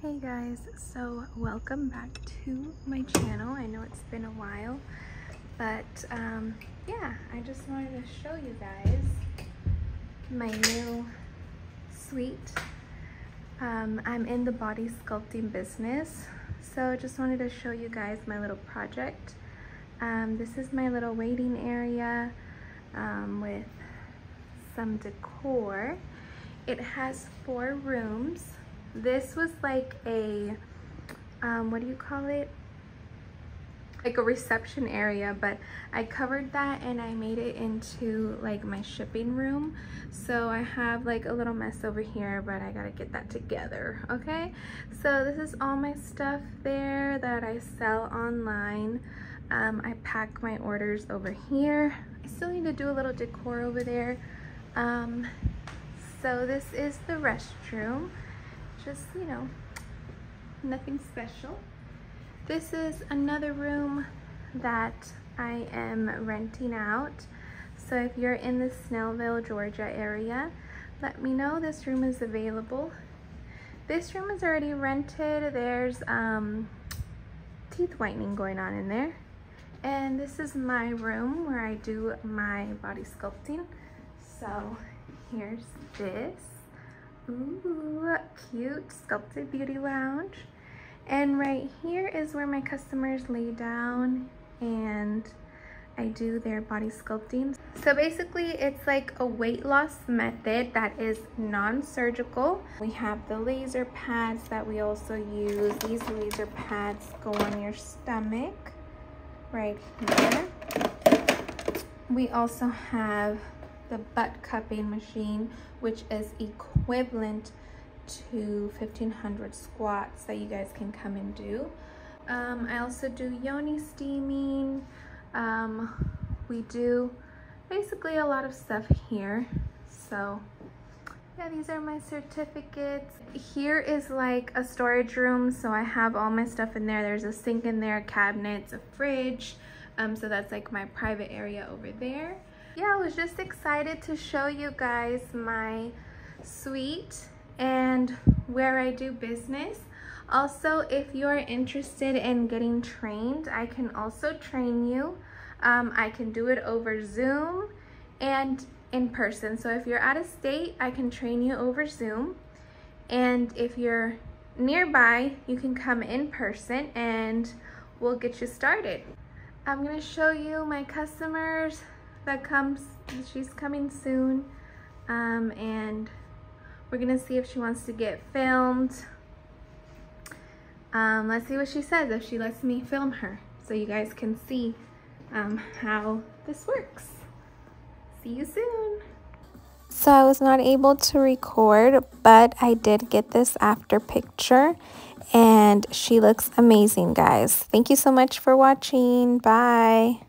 Hey guys, so welcome back to my channel. I know it's been a while, but um, yeah, I just wanted to show you guys my new suite. Um, I'm in the body sculpting business, so I just wanted to show you guys my little project. Um, this is my little waiting area um, with some decor. It has four rooms this was like a, um, what do you call it? Like a reception area, but I covered that and I made it into like my shipping room. So I have like a little mess over here, but I gotta get that together, okay? So this is all my stuff there that I sell online. Um, I pack my orders over here. I still need to do a little decor over there. Um, so this is the restroom just, you know, nothing special. This is another room that I am renting out. So if you're in the Snellville, Georgia area, let me know this room is available. This room is already rented. There's um, teeth whitening going on in there. And this is my room where I do my body sculpting. So here's this. Ooh, cute sculpted beauty lounge. And right here is where my customers lay down and I do their body sculpting. So basically it's like a weight loss method that is non-surgical. We have the laser pads that we also use. These laser pads go on your stomach right here. We also have the butt cupping machine, which is equivalent to 1500 squats that you guys can come and do. Um, I also do yoni steaming. Um, we do basically a lot of stuff here. So yeah, these are my certificates. Here is like a storage room. So I have all my stuff in there. There's a sink in there, cabinets, a fridge. Um, so that's like my private area over there yeah, I was just excited to show you guys my suite and where I do business. Also, if you're interested in getting trained, I can also train you. Um, I can do it over Zoom and in person. So if you're out of state, I can train you over Zoom. And if you're nearby, you can come in person and we'll get you started. I'm gonna show you my customers that comes, she's coming soon. Um, and we're gonna see if she wants to get filmed. Um, let's see what she says, if she lets me film her, so you guys can see um, how this works. See you soon. So I was not able to record, but I did get this after picture and she looks amazing, guys. Thank you so much for watching. Bye.